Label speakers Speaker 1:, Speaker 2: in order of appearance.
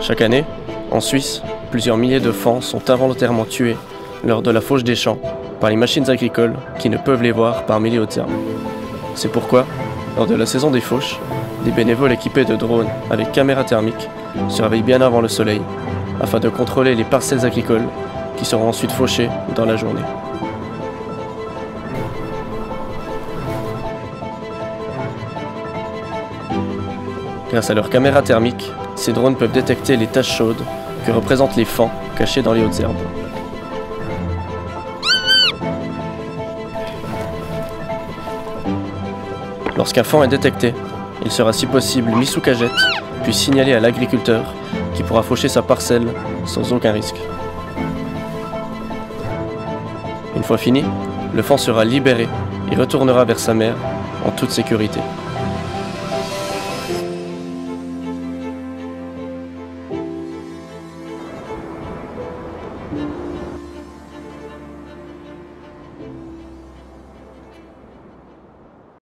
Speaker 1: Chaque année, en Suisse, plusieurs milliers de fans sont involontairement tués lors de la fauche des champs par les machines agricoles qui ne peuvent les voir par milliers de termes. C'est pourquoi, lors de la saison des fauches, des bénévoles équipés de drones avec caméras thermiques surveillent bien avant le soleil afin de contrôler les parcelles agricoles qui seront ensuite fauchées dans la journée. Grâce à leurs caméras thermiques, ces drones peuvent détecter les taches chaudes que représentent les fans cachés dans les hautes herbes. Lorsqu'un fan est détecté, il sera si possible mis sous cagette, puis signalé à l'agriculteur qui pourra faucher sa parcelle sans aucun risque. Une fois fini, le fan sera libéré et retournera vers sa mère en toute sécurité.